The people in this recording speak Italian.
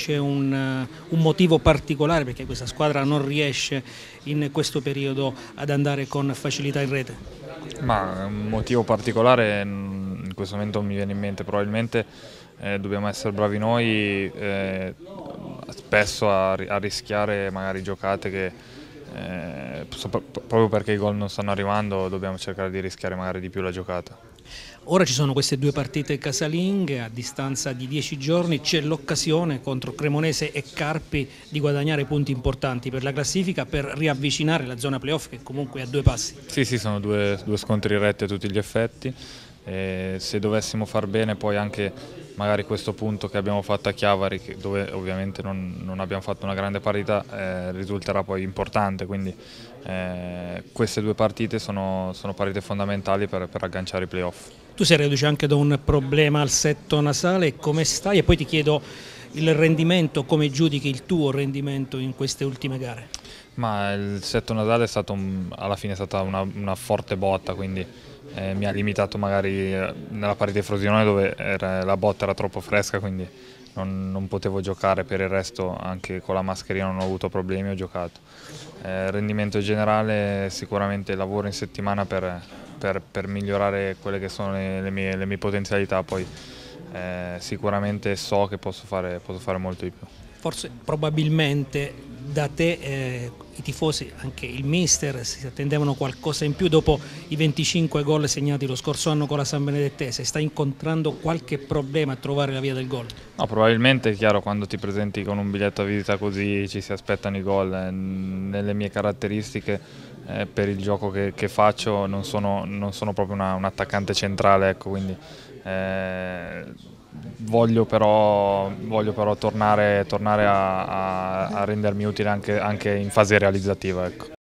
c'è un, un, motivo particolare perché questa squadra non riesce in questo periodo ad andare con facilità in rete? Ma un motivo particolare in questo momento non mi viene in mente, probabilmente eh, dobbiamo essere bravi noi eh, spesso a, a, rischiare magari giocate che eh, proprio perché i gol non stanno arrivando dobbiamo cercare di rischiare magari di più la giocata. Ora ci sono queste due partite casalinghe, a distanza di dieci giorni c'è l'occasione contro Cremonese e Carpi di guadagnare punti importanti per la classifica per riavvicinare la zona playoff che comunque è a due passi. Sì, sì, sono due, due scontri retti a tutti gli effetti. E se dovessimo far bene poi anche magari questo punto che abbiamo fatto a Chiavari, dove ovviamente non, non abbiamo fatto una grande parità, eh, risulterà poi importante, quindi eh, queste due partite sono, sono partite fondamentali per, per agganciare i playoff. Tu sei reduce anche da un problema al setto nasale, come stai? E poi ti chiedo il rendimento, come giudichi il tuo rendimento in queste ultime gare? Ma il setto nasale è stato alla fine è stata una, una forte botta, quindi eh, mi ha limitato magari eh, nella partita di Frosinone dove era, la botta era troppo fresca, quindi non, non, potevo giocare, per il resto anche con la mascherina non ho avuto problemi, ho giocato. Eh, rendimento generale sicuramente lavoro in settimana per, per, per migliorare quelle che sono le, le, mie, le mie, potenzialità, poi eh, sicuramente so che posso fare, posso fare molto di più. Forse probabilmente da te eh, i tifosi, anche il mister, si attendevano qualcosa in più dopo i 25 gol segnati lo scorso anno con la San Benedettese. Sta incontrando qualche problema a trovare la via del gol? No, probabilmente è chiaro quando ti presenti con un biglietto a visita così ci si aspettano i gol. Eh, nelle mie caratteristiche eh, per il gioco che, che faccio non sono, non sono, proprio una, un attaccante centrale, ecco, quindi eh, voglio però, voglio però tornare, tornare a, a, a, rendermi utile anche, anche in fase realizzativa. Ecco.